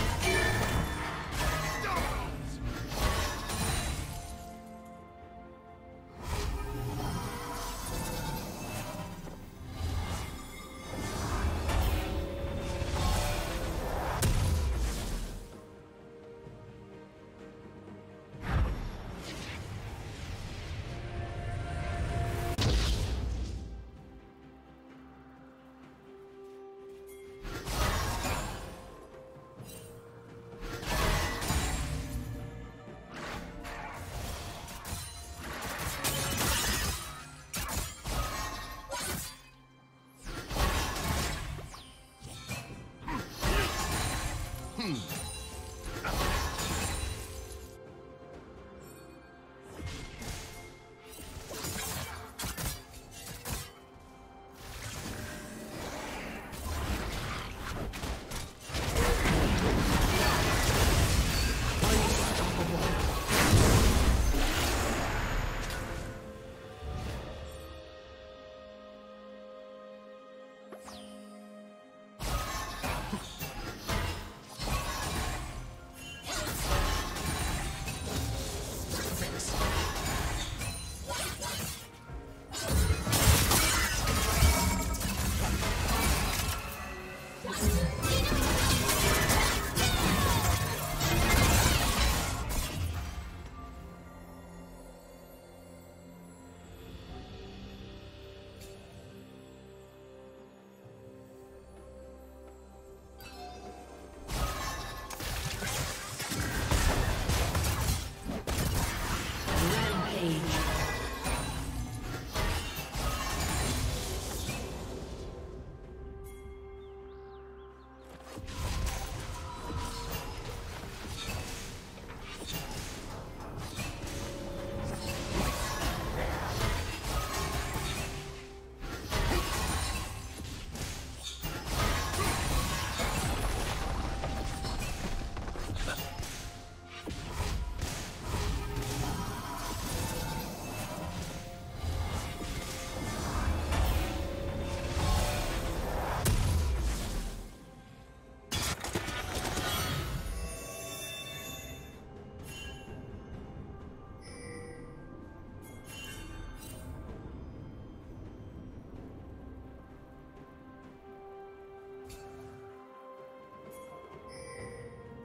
Rampage. Hmm.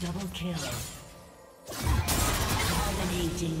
Double kill. Dominating.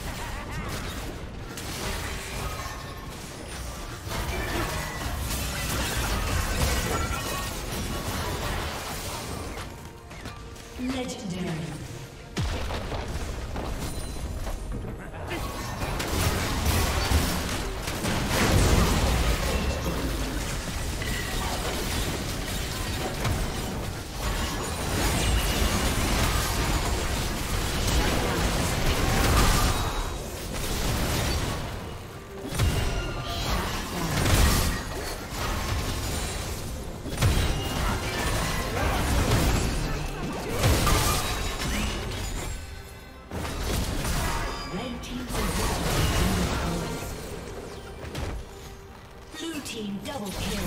Double kill.